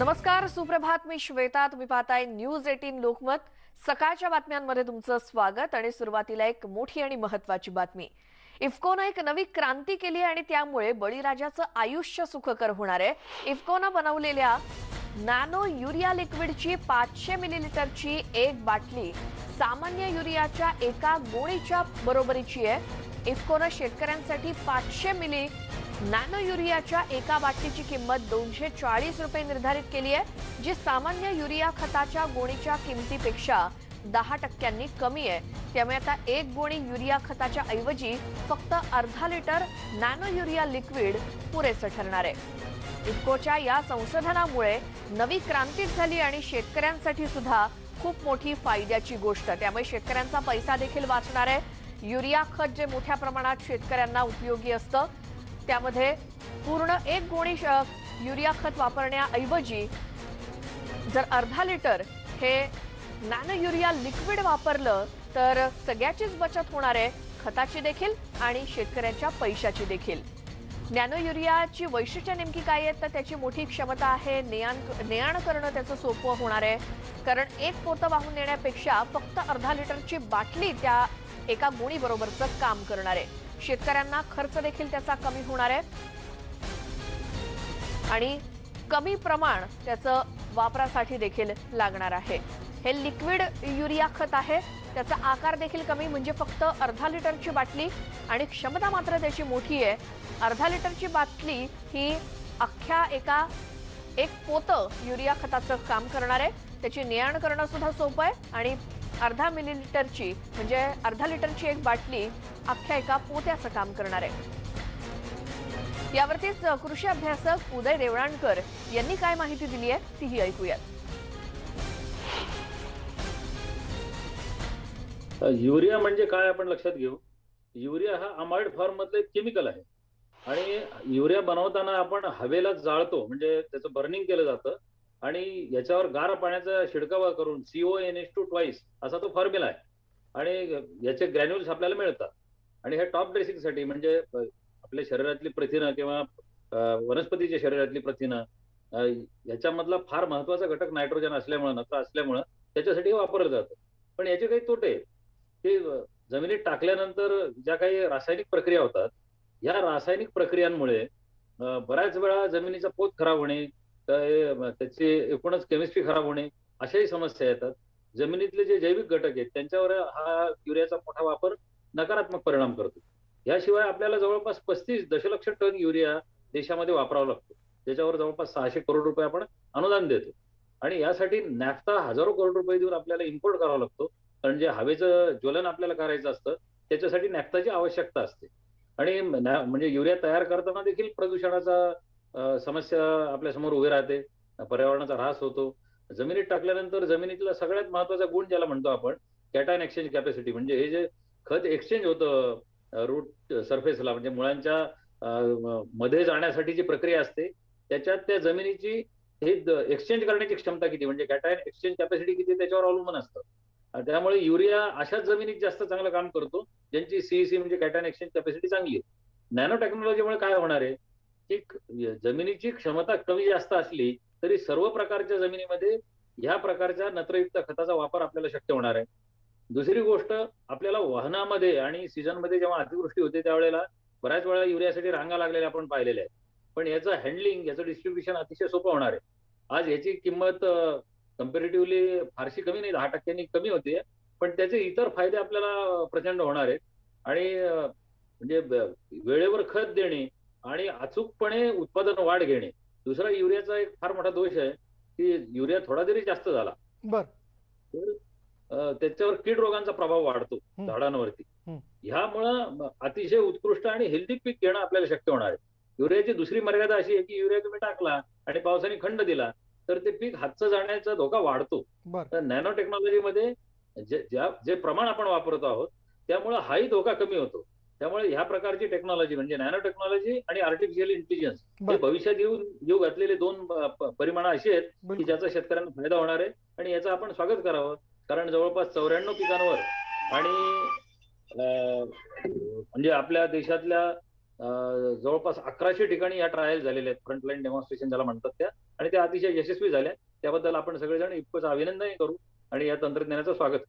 नमस्कार सुप्रभात. मी श्वेता. तुम्ही पाहताय न्यूज एटीन लोकमत. सकाळच्या बातम्यांमध्ये तुमचं स्वागत आणि सुरुवातीला एक मोठी आणि महत्वाची बातमी. इफ्कोनं एक नवी क्रांती केली आहे आणि त्यामुळे बळीराजाचं आयुष्य सुखकर होणार आहे. इफ्कोनं बनवलेल्या नॅनो युरिया लिक्विडची पाचशे मिलीलिटरची एक बाटली सामान्य युरियाच्या एका गोळीच्या बरोबरीची आहे. इफ्कोनं शेतकऱ्यांसाठी पाचशे मिली नॅनो युरियाच्या एका बाटलीची किंमत दोनशे चाळीस रुपये निर्धारित केली आहे जी सामान्य युरिया खताच्या गोणीच्या किमतीपेक्षा दहा टक्क्यांनी कमी आहे. त्यामुळे आता एक गोणी युरिया खताच्या ऐवजी फक्त अर्धा लिटर नॅनो युरिया लिक्विड पुरेसं ठरणार आहे. इफ्कोच्या या संशोधनामुळे नवी क्रांतीच झाली आणि शेतकऱ्यांसाठी सुद्धा खूप मोठी फायद्याची गोष्ट. त्यामुळे शेतकऱ्यांचा पैसा देखील वाचणार आहे. युरिया खत जे मोठ्या प्रमाणात शेतकऱ्यांना उपयोगी असतं त्यामध्ये पूर्ण एक गोणी युरिया खत वापरण्याऐवजी जर अर्धा लिटर हे नॅनो युरिया लिक्विड वापरलं तर सगळ्याचीच बचत होणार आहे खताची देखील आणि शेतकऱ्यांच्या पैशाची देखील. नॅनो युरियाची वैशिष्ट्य नेमकी काय आहेत? तर त्याची मोठी क्षमता आहे नेयाण नेयाण करणं त्याचं सोपं होणार आहे. कारण एक पोतं वाहून नेण्यापेक्षा फक्त अर्धा लिटरची बाटली त्या एका गुणीबरोबरचं काम करणार आहे. शेतकऱ्यांना खर्च देखील त्याचा कमी होणार आहे. आणि कमी प्रमाण त्याचं वापरासाठी देखील लागणार आहे. हे लिक्विड युरिया खत आहे. त्याचा आकार देखील कमी म्हणजे फक्त अर्धा लिटरची बाटली आणि क्षमता मात्र त्याची मोठी आहे. अर्धा लिटरची बाटली ही अख्ख्या एका एक पोतं युरिया खताचं काम करणार आहे. त्याची नेआण करणं सुद्धा सोपं आहे आणि अर्धा मिलीलिटरची म्हणजे अर्धा लिटरची एक बाटली अख्ख्या एका पोत्याचं काम करणार आहे. यावरतीच कृषी अभ्यासक उदय देवळाणकर यांनी काय माहिती दिली आहे तीही ऐकूयात. युरिया म्हणजे काय आपण लक्षात घेऊ? युरिया हा अमाइड फॉर्म मधलं एक केमिकल आहे. आणि युरिया बनवताना आपण हवेला जाळतो म्हणजे त्याचं बर्निंग केलं जातं आणि याच्यावर गार पाण्याचा शिडकावा करून C O N H two twice असा तो फॉर्म्युला आहे. आणि याचे ग्रॅन्युल्स आपल्याला मिळतात. आणि हे टॉप ड्रेसिंगसाठी म्हणजे आपल्या शरीरातली प्रथिनं किंवा वनस्पतीच्या शरीरातली प्रथिनं याच्यामधला फार महत्त्वाचा घटक नायट्रोजन असल्यामुळं नत्र असल्यामुळं त्याच्यासाठी वापरलं जातं. पण याचे काही तोटे की जमिनीत टाकल्यानंतर ज्या काही रासायनिक प्रक्रिया होतात या रासायनिक प्रक्रियांमुळे बऱ्याच वेळा जमिनीचा पोत खराब होणे त्याची एकूणच केमिस्ट्री खराब होणे अशाही समस्या येतात. जमिनीतले जे जैविक घटक आहेत त्यांच्यावर हा युरियाचा मोठा वापर नकारात्मक परिणाम करतो. याशिवाय आपल्याला जवळपास पस्तीस दशलक्ष टन युरिया देशामध्ये वापरावा लागतो. त्याच्यावर जवळपास सहाशे करोड रुपये आपण अनुदान देतो. आणि यासाठी नॅफ्ता हजारो करोड रुपये देऊन आपल्याला इम्पोर्ट करावा लागतो. कारण जे हवेचं ज्वलन आपल्याला करायचं असतं त्याच्यासाठी नॅफ्ताची आवश्यकता असते. आणि म्हणजे युरिया तयार करताना देखील प्रदूषणाचा समस्या आपल्यासमोर उभी राहते पर्यावरणाचा ऱ्हास होतो. जमिनीत टाकल्यानंतर जमिनीतला सगळ्यात महत्त्वाचा गुण ज्याला म्हणतो आपण कॅटायन एक्सचेंज कॅपॅसिटी म्हणजे हे जे खत एक्सचेंज होतं रूट सरफेसला म्हणजे मुळांच्या मध्ये जाण्यासाठी जी प्रक्रिया असते त्याच्यात त्या जमिनीची हे एक्सचेंज करण्याची क्षमता किती? म्हणजे कॅटायन एक्सचेंज कॅपॅसिटी किती? त्याच्यावर अवलंबून असतं. त्यामुळे युरिया अशाच जमिनीत जास्त चांगलं काम करतो ज्यांची सीईसी म्हणजे कॅटायन एक्सचेंज कॅपॅसिटी चांगली आहे. नॅनो टेक्नॉलॉजीमुळे काय होणार आहे? की जमिनीची क्षमता कमी जास्त असली तरी सर्व प्रकारच्या जमिनीमध्ये ह्या प्रकारच्या नत्रयुक्त खताचा वापर आपल्याला शक्य होणार आहे. दुसरी गोष्ट आपल्याला वाहनामध्ये आणि सीझनमध्ये जेव्हा अतिवृष्टी होते त्यावेळेला बऱ्याच वेळा युरियासाठी रांगा लागलेल्या आपण पाहिलेल्या आहेत. पण याचं हँडलिंग याचं डिस्ट्रीब्युशन अतिशय सोपं होणार आहे. आज याची किंमत कम्पेरेटिव्हली फारशी कमी नाही दहा टक्क्यांनी कमी होते पण त्याचे इतर फायदे आपल्याला प्रचंड होणार आहेत. आणि म्हणजे वेळेवर खत देणे आणि अचूकपणे उत्पादन वाढ घेणे. दुसरा युरियाचा एक फार मोठा दोष आहे की युरिया थोडा जरी जास्त झाला बर. तर त्याच्यावर कीड रोगांचा प्रभाव वाढतो. झाडांवरती. ह्यामुळं अतिशय उत्कृष्ट आणि हेल्दी पीक घेणं आपल्याला शक्य होणार आहे. युरियाची दुसरी मर्यादा अशी आहे की युरिया तुम्ही टाकला आणि पावसाने खंड दिला तर ते पीक हातचं जाण्याचा धोका वाढतो. तर नॅनो टेक्नॉलॉजीमध्ये जे जे प्रमाण आपण वापरतो आहोत त्यामुळे हाही धोका कमी होतो. त्यामुळे ह्या प्रकारची टेक्नॉलॉजी म्हणजे नॅनो टेक्नॉलॉजी आणि आर्टिफिशियल इंटेलिजन्स हे भविष्यात येऊन येऊ घातलेले दोन परिमाण अशी आहेत की ज्याचा शेतकऱ्यांना फायदा होणार आहे आणि याचं आपण स्वागत करावं. कारण जवळपास चौऱ्याण्णव पिकांवर आणि म्हणजे आपल्या देशातल्या जवळपास अकराशे ठिकाणी या ट्रायल झालेल्या आहेत. फ्रंटलाईन डेमॉन्स्ट्रेशन ज्याला म्हणतात त्या. आणि त्या अतिशय यशस्वी झाल्या. त्याबद्दल आपण सगळेजण इतकंच अभिनंदनही करू आणि या तंत्रज्ञानाचं स्वागत